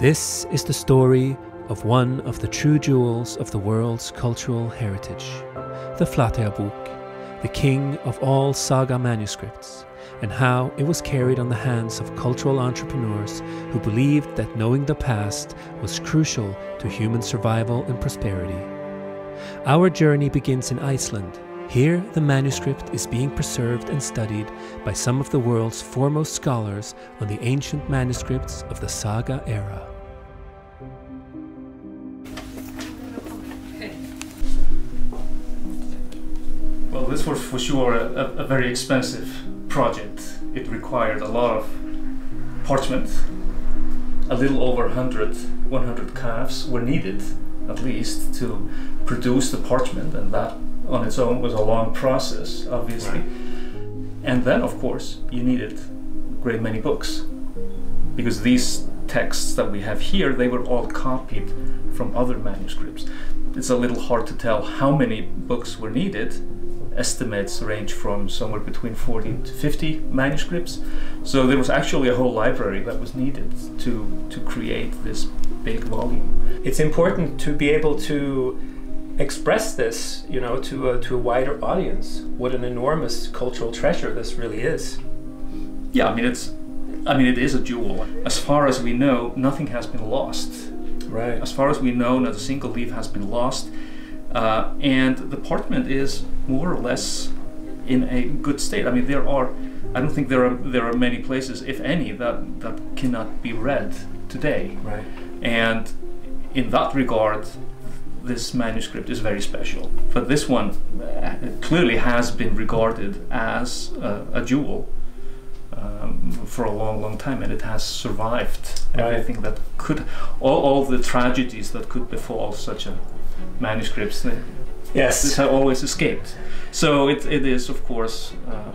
This is the story of one of the true jewels of the world's cultural heritage, the Flateyjarbók, the king of all saga manuscripts, and how it was carried on the hands of cultural entrepreneurs who believed that knowing the past was crucial to human survival and prosperity. Our journey begins in Iceland. Here, the manuscript is being preserved and studied by some of the world's foremost scholars on the ancient manuscripts of the saga era. Well, this was for sure a, a very expensive project. It required a lot of parchment. A little over 100, 100 calves were needed, at least, to produce the parchment, and that on its own was a long process, obviously. And then, of course, you needed a great many books, because these texts that we have here, they were all copied from other manuscripts. It's a little hard to tell how many books were needed, estimates range from somewhere between 40 to 50 manuscripts. So there was actually a whole library that was needed to, to create this big volume. It's important to be able to express this, you know, to a, to a wider audience. What an enormous cultural treasure this really is. Yeah, I mean it's I mean it is a jewel. As far as we know, nothing has been lost. Right. As far as we know, not a single leaf has been lost. Uh, and the parchment is more or less in a good state. I mean, there are, I don't think there are there are many places, if any, that that cannot be read today. Right. And in that regard, this manuscript is very special. But this one uh, clearly has been regarded as a, a jewel um, for a long, long time, and it has survived Right. everything that could, all, all the tragedies that could befall such a manuscripts. This Yes. have always escaped. So it, it is, of course, uh,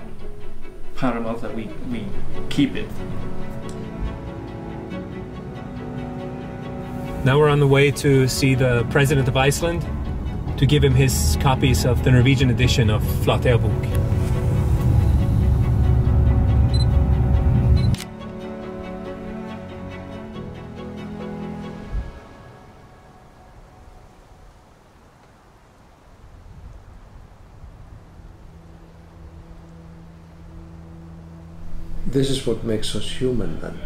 paramount that we, we keep it. Now we're on the way to see the president of Iceland to give him his copies of the Norwegian edition of Flateyjarbók. This is what makes us human then.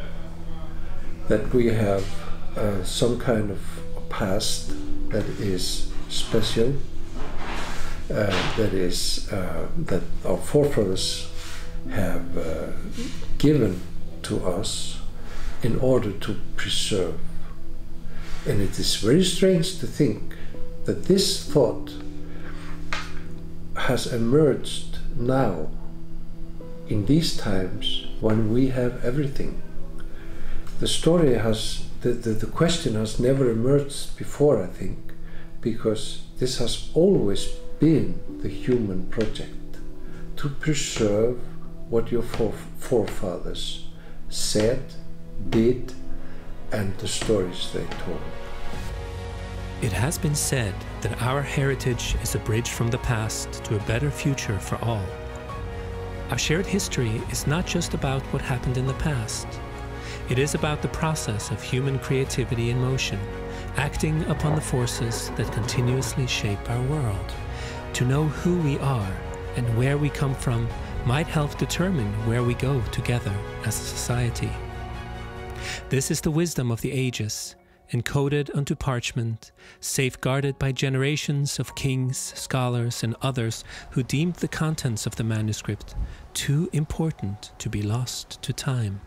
That we have uh, some kind of past that is special uh, that is uh, that our forefathers have uh, given to us in order to preserve. And it is very strange to think that this thought has emerged now in these times when we have everything. The story has, the, the, the question has never emerged before, I think, because this has always been the human project to preserve what your fore- forefathers said, did, and the stories they told. It has been said that our heritage is a bridge from the past to a better future for all. Our shared history is not just about what happened in the past. It is about the process of human creativity in motion, acting upon the forces that continuously shape our world. To know who we are and where we come from might help determine where we go together as a society. This is the wisdom of the ages, encoded onto parchment, safeguarded by generations of kings, scholars, and others who deemed the contents of the manuscript too important to be lost to time.